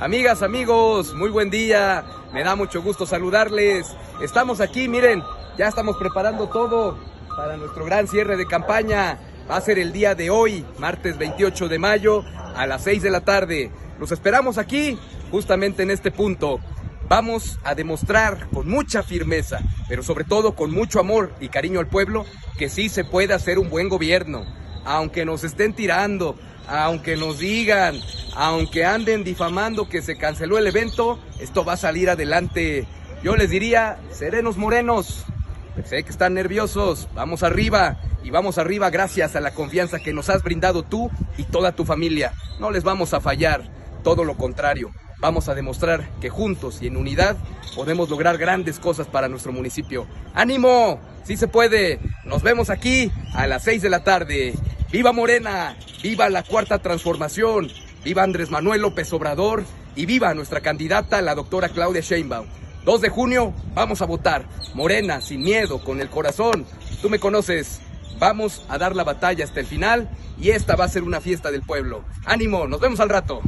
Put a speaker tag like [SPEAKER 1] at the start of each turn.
[SPEAKER 1] Amigas, amigos, muy buen día. Me da mucho gusto saludarles. Estamos aquí, miren, ya estamos preparando todo para nuestro gran cierre de campaña. Va a ser el día de hoy, martes 28 de mayo, a las 6 de la tarde. Los esperamos aquí, justamente en este punto. Vamos a demostrar con mucha firmeza, pero sobre todo con mucho amor y cariño al pueblo, que sí se puede hacer un buen gobierno. Aunque nos estén tirando, aunque nos digan, aunque anden difamando que se canceló el evento, esto va a salir adelante. Yo les diría, serenos morenos, sé que están nerviosos, vamos arriba y vamos arriba gracias a la confianza que nos has brindado tú y toda tu familia. No les vamos a fallar, todo lo contrario. Vamos a demostrar que juntos y en unidad podemos lograr grandes cosas para nuestro municipio. ¡Ánimo! ¡Sí se puede! Nos vemos aquí a las 6 de la tarde. ¡Viva Morena! ¡Viva la cuarta transformación! ¡Viva Andrés Manuel López Obrador! Y viva nuestra candidata, la doctora Claudia Sheinbaum. 2 de junio, vamos a votar. Morena, sin miedo, con el corazón. Tú me conoces. Vamos a dar la batalla hasta el final y esta va a ser una fiesta del pueblo. Ánimo, nos vemos al rato.